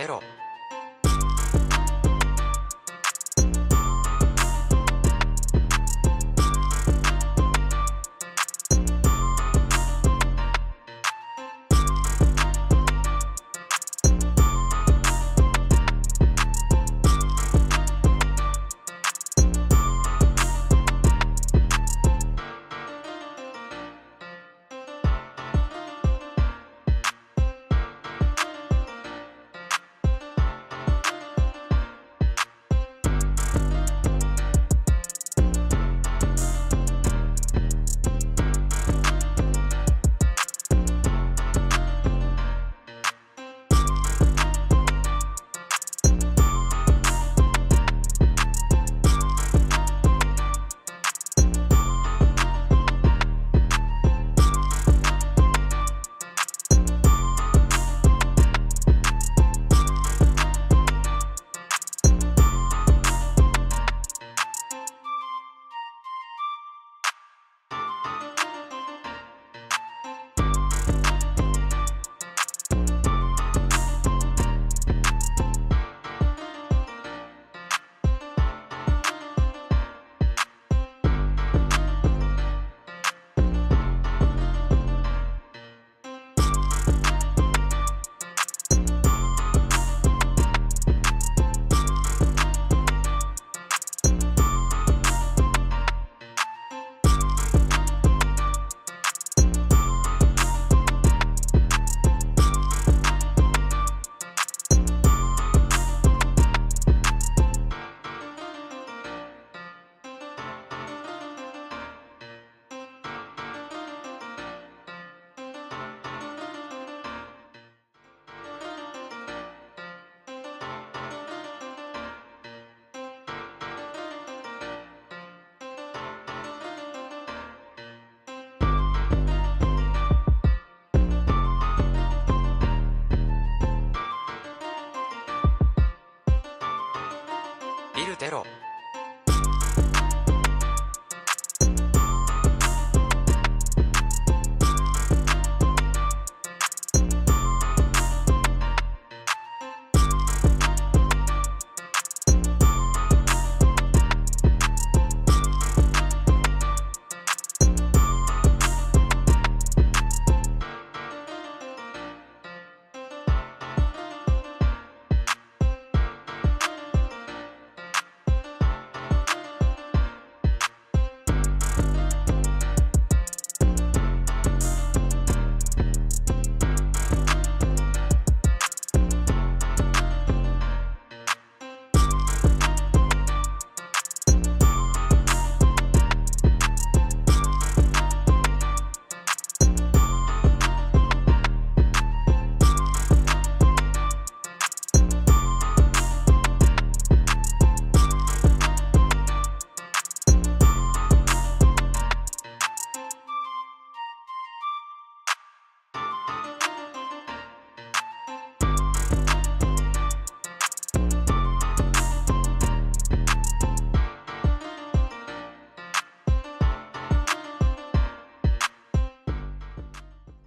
entero. ゼロ